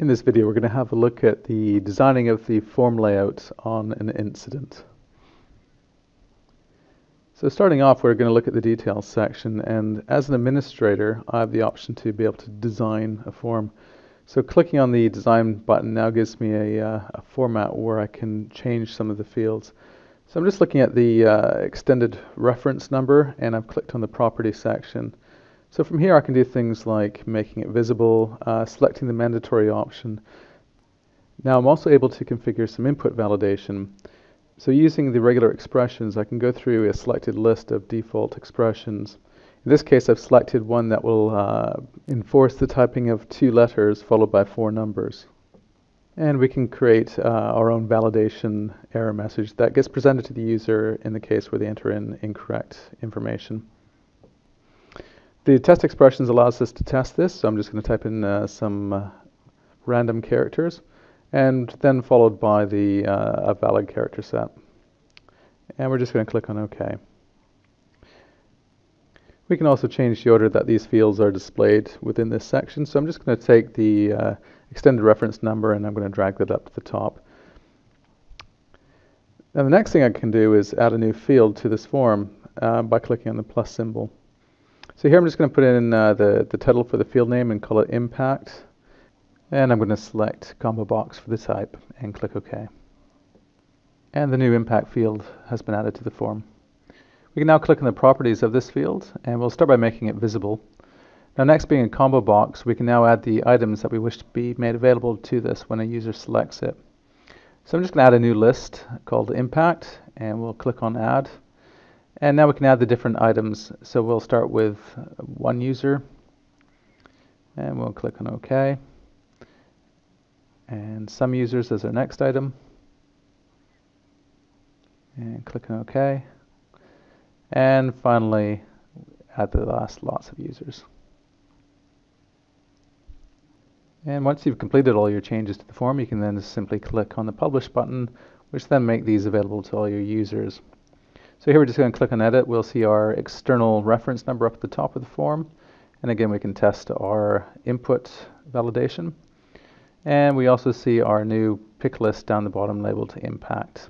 In this video, we're going to have a look at the designing of the form layout on an incident. So starting off, we're going to look at the details section, and as an administrator, I have the option to be able to design a form. So clicking on the design button now gives me a, uh, a format where I can change some of the fields. So I'm just looking at the uh, extended reference number, and I've clicked on the property section. So from here I can do things like making it visible, uh, selecting the mandatory option. Now I'm also able to configure some input validation. So using the regular expressions I can go through a selected list of default expressions. In this case I've selected one that will uh, enforce the typing of two letters followed by four numbers. And we can create uh, our own validation error message that gets presented to the user in the case where they enter in incorrect information. The test expressions allows us to test this, so I'm just going to type in uh, some uh, random characters, and then followed by the uh, a valid character set. And we're just going to click on OK. We can also change the order that these fields are displayed within this section, so I'm just going to take the uh, extended reference number and I'm going to drag that up to the top. Now the next thing I can do is add a new field to this form uh, by clicking on the plus symbol. So here I'm just going to put in uh, the, the title for the field name and call it impact. And I'm going to select combo box for the type and click OK. And the new impact field has been added to the form. We can now click on the properties of this field and we'll start by making it visible. Now next being a combo box, we can now add the items that we wish to be made available to this when a user selects it. So I'm just going to add a new list called impact and we'll click on add. And now we can add the different items. So we'll start with one user and we'll click on OK. And some users as our next item. And click on OK. And finally, add the last lots of users. And once you've completed all your changes to the form, you can then simply click on the Publish button, which then make these available to all your users. So here we're just going to click on edit. We'll see our external reference number up at the top of the form. And again, we can test our input validation. And we also see our new pick list down the bottom labeled impact.